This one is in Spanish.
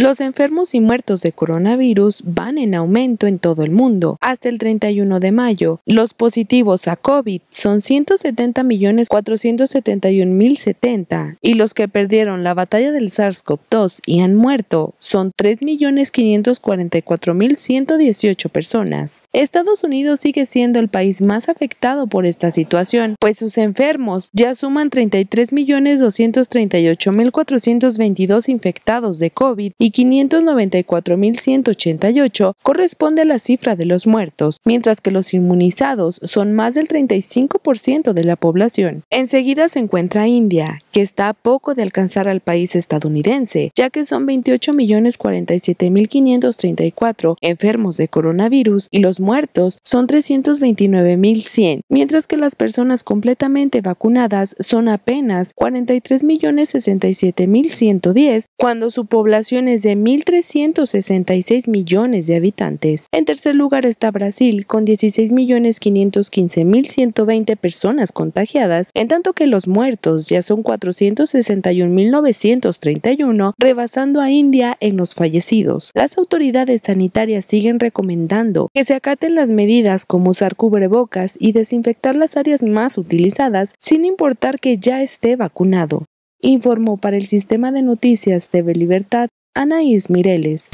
Los enfermos y muertos de coronavirus van en aumento en todo el mundo. Hasta el 31 de mayo, los positivos a COVID son 170.471.070 y los que perdieron la batalla del SARS-CoV-2 y han muerto son 3.544.118 personas. Estados Unidos sigue siendo el país más afectado por esta situación, pues sus enfermos ya suman 33.238.422 infectados de COVID y 594.188 corresponde a la cifra de los muertos, mientras que los inmunizados son más del 35% de la población. Enseguida se encuentra India, que está a poco de alcanzar al país estadounidense, ya que son 28.047.534 enfermos de coronavirus y los muertos son 329.100, mientras que las personas completamente vacunadas son apenas 43.067.110, cuando su población es de 1.366 millones de habitantes. En tercer lugar está Brasil, con 16.515.120 personas contagiadas, en tanto que los muertos ya son 461.931, rebasando a India en los fallecidos. Las autoridades sanitarias siguen recomendando que se acaten las medidas como usar cubrebocas y desinfectar las áreas más utilizadas sin importar que ya esté vacunado informó para el sistema de noticias TV Libertad Anaís Mireles.